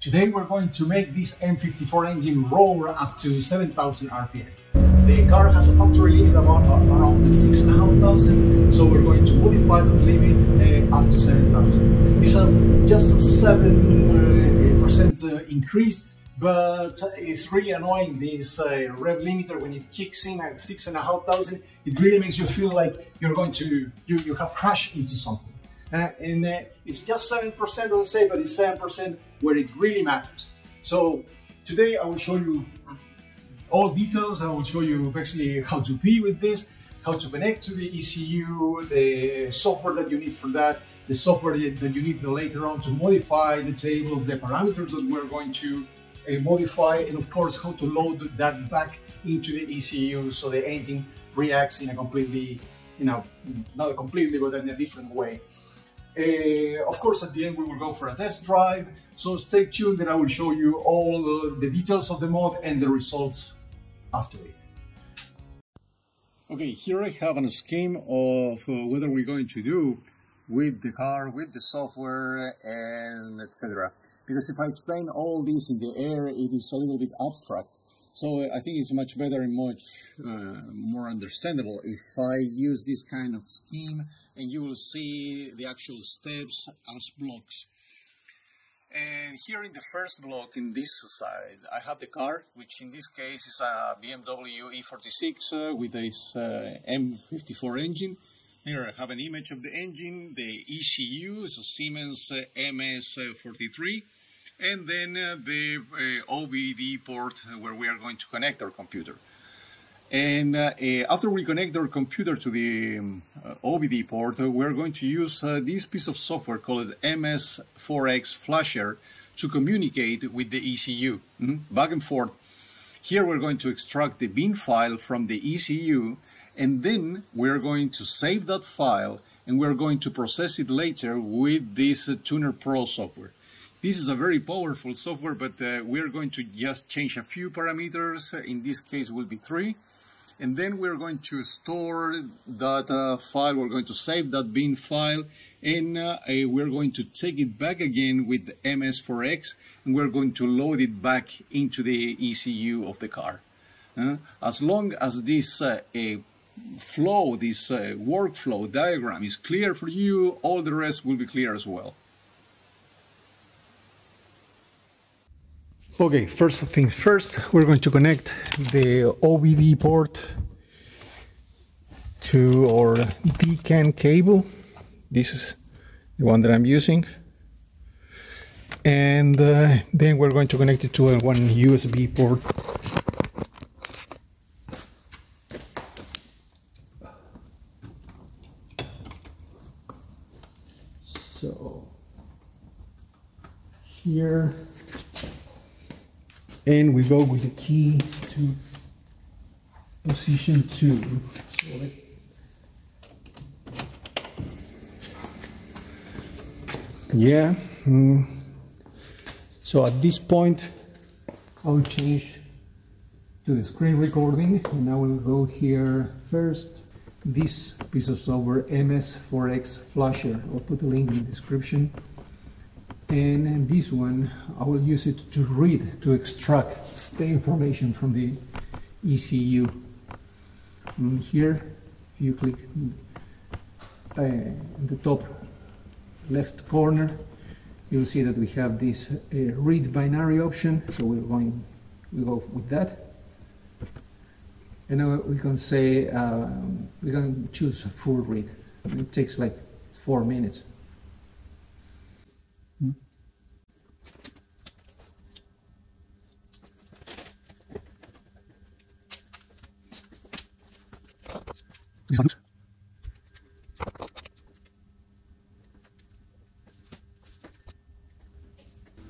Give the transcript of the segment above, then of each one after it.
Today we're going to make this M54 engine roar up to 7000 RPM. The car has a factory limit about around 6,500, so we're going to modify that limit uh, up to 7,000. It's a, just a 7% uh, increase, but it's really annoying this uh, rev limiter when it kicks in at 6,500. It really makes you feel like you're going to, you, you have crashed into something. Uh, and uh, it's just 7% of the say, but it's 7% where it really matters. So today I will show you all details. I will show you basically how to be with this, how to connect to the ECU, the software that you need for that, the software that you need later on to modify the tables, the parameters that we're going to uh, modify, and of course how to load that back into the ECU so the engine reacts in a completely, you know, not completely, but in a different way. Uh, of course, at the end we will go for a test drive, so stay tuned and I will show you all the details of the mod and the results after it. Okay, here I have a scheme of uh, what are we going to do with the car, with the software, and etc. Because if I explain all this in the air, it is a little bit abstract. So I think it's much better and much uh, more understandable if I use this kind of scheme and you will see the actual steps as blocks. And here in the first block in this side, I have the car, which in this case is a BMW E46 uh, with this uh, M54 engine. Here I have an image of the engine, the ECU so Siemens uh, MS43 and then uh, the uh, OBD port where we are going to connect our computer. And uh, after we connect our computer to the um, OBD port, we're going to use this piece of software called MS4X Flasher to communicate with the ECU, mm -hmm, back and forth. Here we're going to extract the bin file from the ECU and then we're going to save that file and we're going to process it later with this uh, Tuner Pro software. This is a very powerful software, but uh, we're going to just change a few parameters. In this case, will be three. And then we're going to store that uh, file. We're going to save that bin file, and uh, we're going to take it back again with MS4X, and we're going to load it back into the ECU of the car. Uh, as long as this uh, flow, this uh, workflow diagram is clear for you, all the rest will be clear as well. Okay, first things first, we're going to connect the OBD port to our DCAN cable. This is the one that I'm using. And uh, then we're going to connect it to a one USB port. So here and we go with the key to position 2 so yeah mm. so at this point I'll change to the screen recording and I will go here first. This piece of software MS4X Flasher. I'll put the link in the description and this one I will use it to read to extract the information from the ECU and here you click uh, in the top left corner you'll see that we have this uh, read binary option. So we're going we go with that. And now we can say uh, we can choose a full read. It takes like four minutes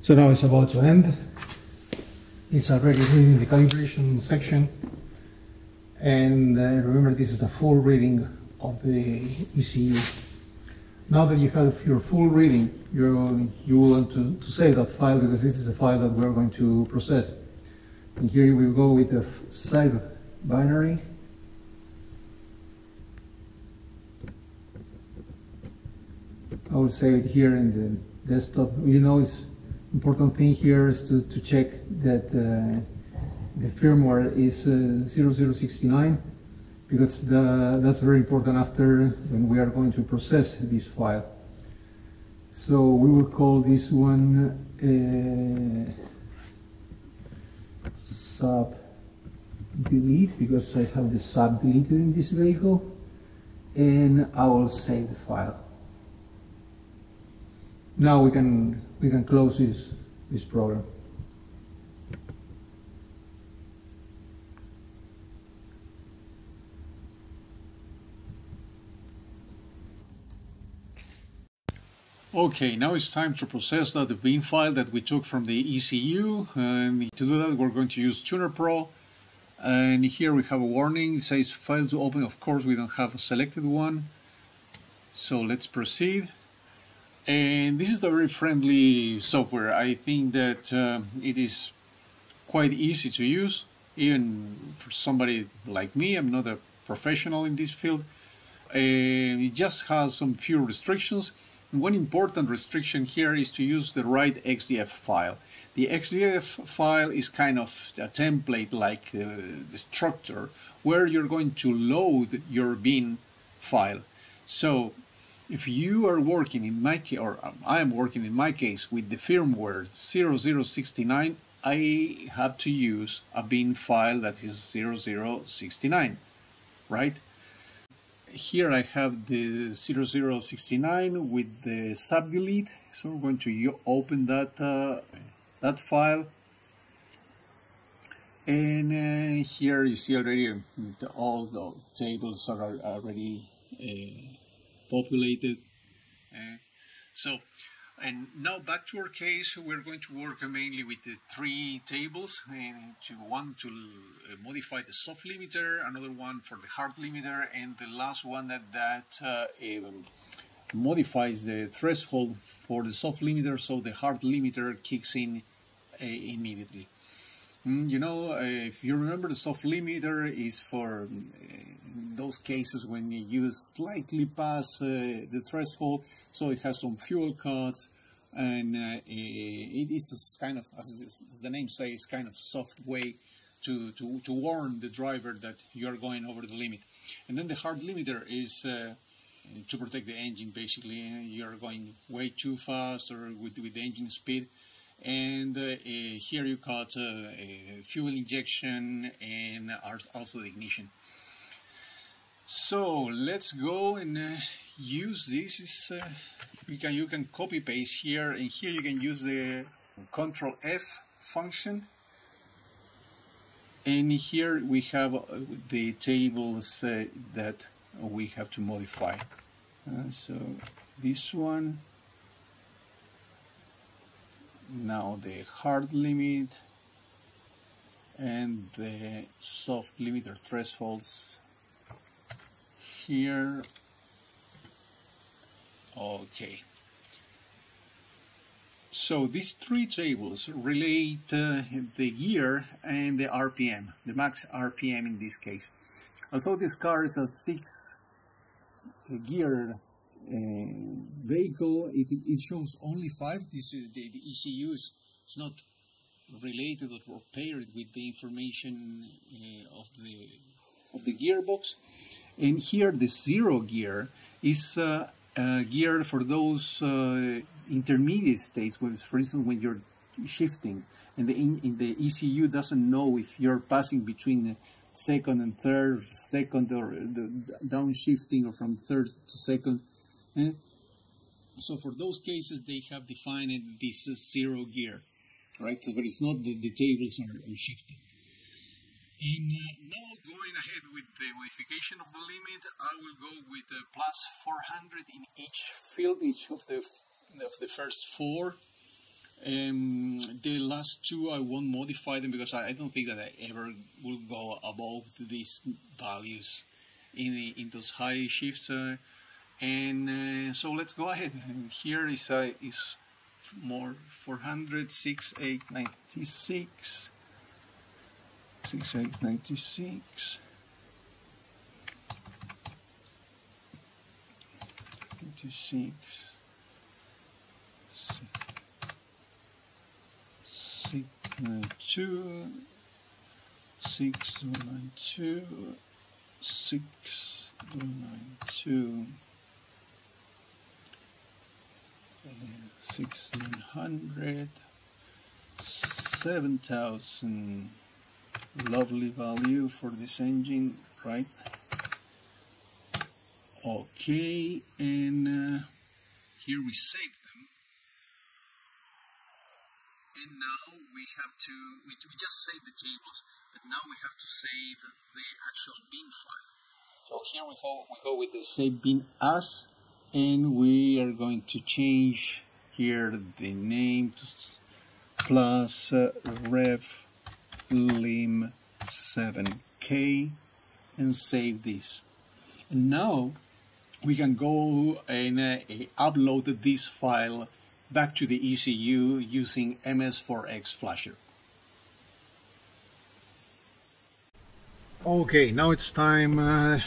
So now it's about to end. It's already reading the calibration section. And uh, remember, this is a full reading of the ECU. Now that you have your full reading, you you want to, to save that file because this is a file that we're going to process. And here we go with the save binary. I will save it here in the desktop. You know, it's important thing here is to, to check that uh, the firmware is uh, 0069 because the, that's very important after when we are going to process this file. So we will call this one uh, SAP delete because I have the SAP deleted in this vehicle and I will save the file. Now we can we can close this this program. Okay, now it's time to process that bin file that we took from the ECU and to do that we're going to use Tuner Pro. And here we have a warning. It says file to open. Of course we don't have a selected one. So let's proceed. And this is a very friendly software. I think that uh, it is quite easy to use. Even for somebody like me I'm not a professional in this field. Uh, it just has some few restrictions one important restriction here is to use the right XDF file. The XDF file is kind of a template like uh, the structure where you're going to load your bin file. So if you are working in my case, or I am working in my case with the firmware 0069, I have to use a bin file that is 0069, right? Here I have the 0069 with the subdelete. So we're going to open that uh, that file. And uh, here you see already all the tables are already uh, populated. Uh, so and now back to our case, we're going to work mainly with the three tables, and to one to uh, modify the soft limiter, another one for the hard limiter, and the last one that, that uh, um, modifies the threshold for the soft limiter so the hard limiter kicks in uh, immediately. Mm, you know, uh, if you remember the soft limiter is for uh, those cases when you slightly pass uh, the threshold, so it has some fuel cuts, and uh, it is kind of, as the name says, kind of soft way to, to, to warn the driver that you are going over the limit. And then the hard limiter is uh, to protect the engine, basically. You're going way too fast or with, with the engine speed. And uh, here you got uh, fuel injection and also the ignition. So let's go and uh, use this. Is uh, you can you can copy paste here, and here you can use the Control F function. And here we have uh, the tables uh, that we have to modify. Uh, so this one. Now the hard limit and the soft limiter thresholds here. Okay. So these three tables relate uh, the gear and the RPM, the max RPM in this case. Although this car is a six uh, gear uh, vehicle, it, it shows only five. This is the, the ECU is, is not related or paired with the information uh, of the of the gearbox. And here the zero gear is uh, uh, geared for those uh, intermediate states, when, for instance, when you're shifting and the, in, in, the ECU doesn't know if you're passing between the second and third, second or the downshifting or from third to second. Eh? So for those cases, they have defined this zero gear, right? So, but it's not the, the tables are, are shifted. Uh, now going ahead with the modification of the limit, I will go with plus 400 in each field, each of the of the first four. Um, the last two I won't modify them because I, I, don't think that I ever will go above these values in the, in those high shifts. Uh, and uh, so let's go ahead. And here is uh, is more 400, 6, 8, 96. 6896 96 six nine two six nine two six nine two. Sixteen hundred. Seven thousand lovely value for this engine right? Okay and uh, here we save them. And now we have to we, we just save the tables but now we have to save the actual bin file. So here we go we go with the save bin as and we are going to change here the name to plus uh, rev lim 7k and save this and now we can go and uh, upload this file back to the ECU using MS4X Flasher. Okay, now it's time uh,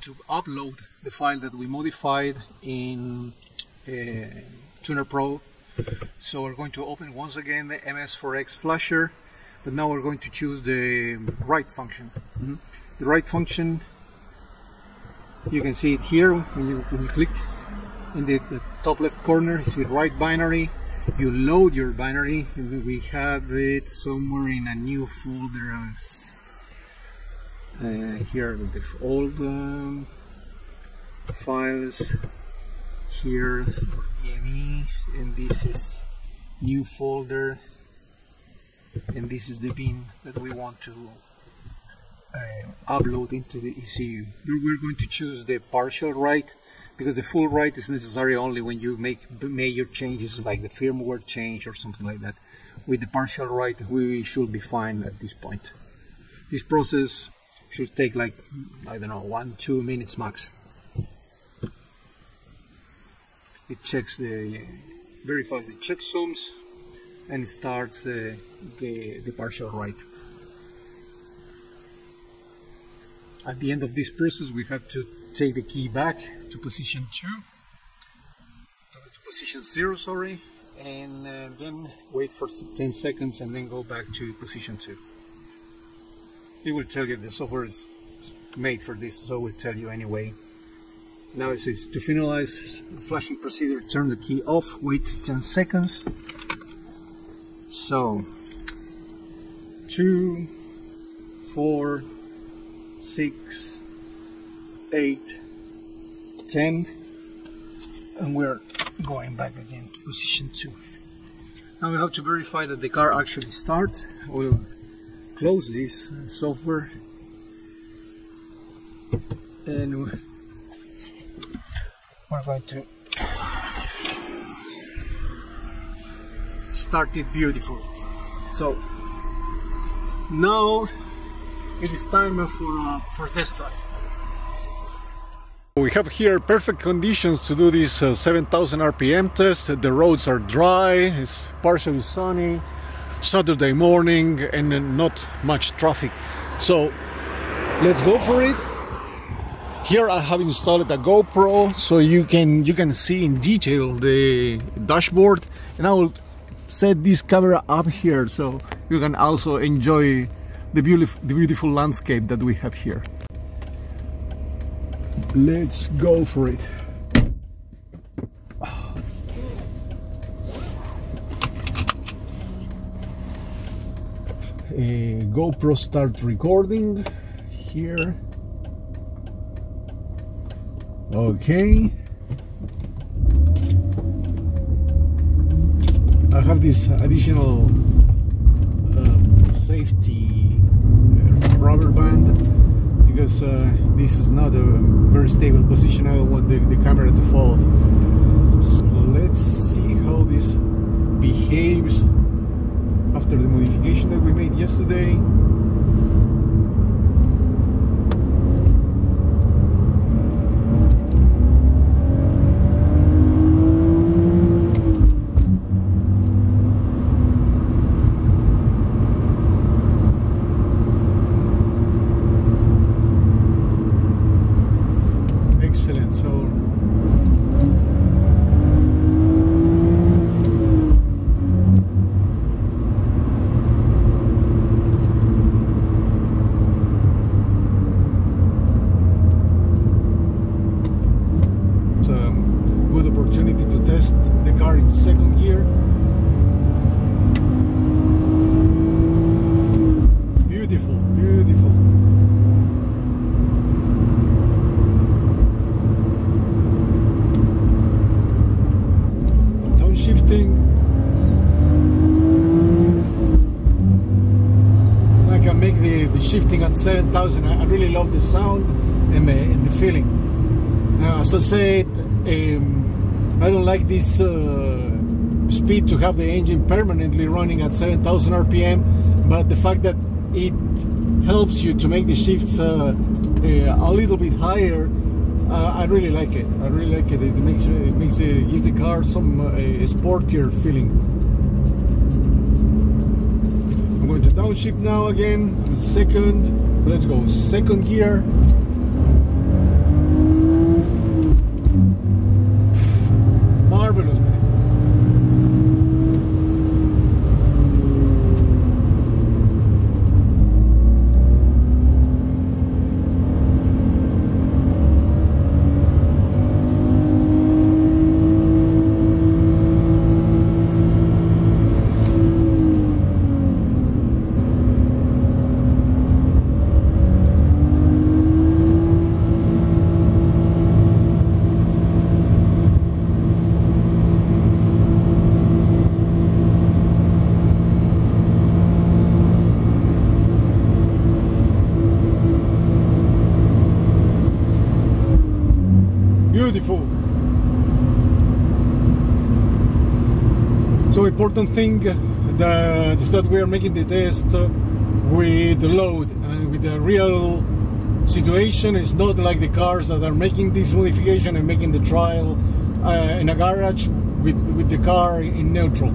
to upload the file that we modified in uh, Tuner Pro. So we're going to open once again the MS4X Flasher, but now we're going to choose the write function. Mm -hmm. The write function you can see it here when you, when you click in the, the top left corner you see write binary you load your binary we have it somewhere in a new folder uh, here the old um, files here EME and this is new folder and this is the bin that we want to uh, upload into the ECU. We're going to choose the partial write because the full write is necessary only when you make major changes like the firmware change or something like that. With the partial write we should be fine at this point. This process should take like, I don't know, one, two minutes max. It checks the, verifies the checksums and starts uh, the, the partial write. At the end of this process, we have to take the key back to position 2, to position 0, sorry, and uh, then wait for 10 seconds and then go back to position 2. It will tell you the software is made for this, so it will tell you anyway. Now it says to finalize flashing procedure, turn the key off, wait 10 seconds. So, 2, 4, six, eight, ten, and we're going back again to position two. Now we have to verify that the car actually starts. We'll close this software and we're going to start it beautiful. So now it is time for, uh, for test drive. We have here perfect conditions to do this uh, 7000 RPM test. The roads are dry, it's partially sunny, Saturday morning and not much traffic. So let's go for it. Here I have installed a GoPro so you can you can see in detail the dashboard and I will set this camera up here so you can also enjoy the beautiful, the beautiful landscape that we have here. Let's go for it. GoPro start recording here. Okay. Have this additional uh, safety rubber band because uh, this is not a very stable position. I don't want the, the camera to fall so let's see how this behaves after the modification that we made yesterday 7000 I really love the sound and the, and the feeling. Uh, as I said um, I don't like this uh, speed to have the engine permanently running at 7000 rpm but the fact that it helps you to make the shifts uh, uh a little bit higher uh, I really like it. I really like it. It makes it makes it gives the car some uh, sportier feeling downshift now again second let's go second gear important thing that is that we are making the test with the load and with the real situation. It's not like the cars that are making this modification and making the trial uh, in a garage with, with the car in neutral.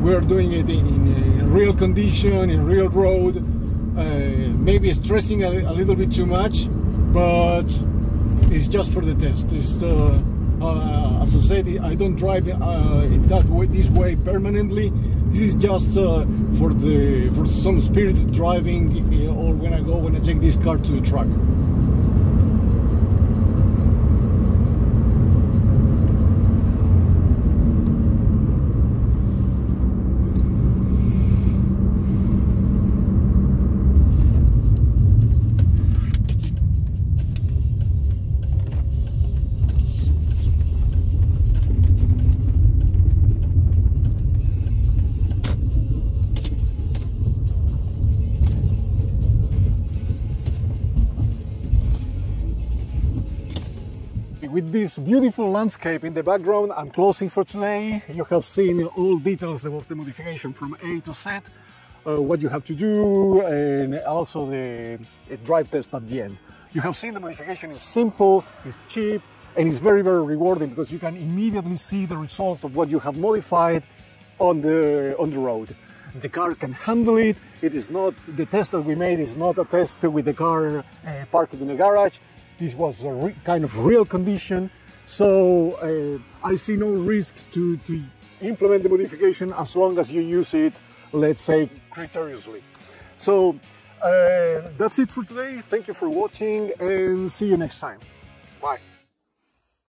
We are doing it in, in real condition, in real road, uh, maybe stressing a, a little bit too much, but it's just for the test. It's, uh, uh, as I said, I don't drive uh, that way, this way permanently. This is just uh, for the for some spirited driving, uh, or when I go when I take this car to the track. This beautiful landscape in the background, I'm closing for today. You have seen all details of the modification from A to Z, uh, what you have to do, and also the drive test at the end. You have seen the modification is simple, it's cheap, and it's very, very rewarding because you can immediately see the results of what you have modified on the, on the road. The car can handle it. It is not, the test that we made is not a test with the car uh, parked in the garage. This was a kind of real condition, so uh, I see no risk to, to implement the modification as long as you use it, let's say, criteriously. So uh, that's it for today. Thank you for watching and see you next time. Bye.